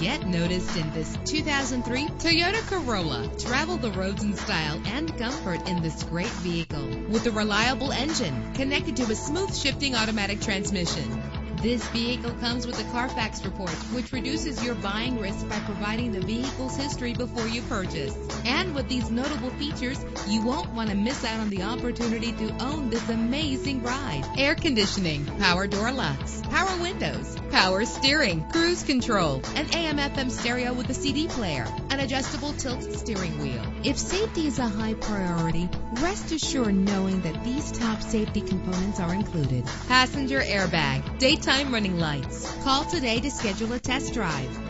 noticed in this 2003 Toyota Corolla. Travel the roads in style and comfort in this great vehicle with a reliable engine connected to a smooth shifting automatic transmission. This vehicle comes with a Carfax report, which reduces your buying risk by providing the vehicle's history before you purchase. And with these notable features, you won't want to miss out on the opportunity to own this amazing ride. Air conditioning, power door locks, power windows, power steering, cruise control, an AM FM stereo with a CD player, an adjustable tilt steering wheel. If safety is a high priority, rest assured knowing that these top safety components are included. Passenger airbag, daytime running lights. Call today to schedule a test drive.